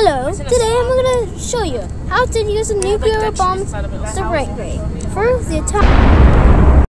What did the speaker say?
Hello, today I'm going to show you how to use a nuclear bomb to break free from the attack.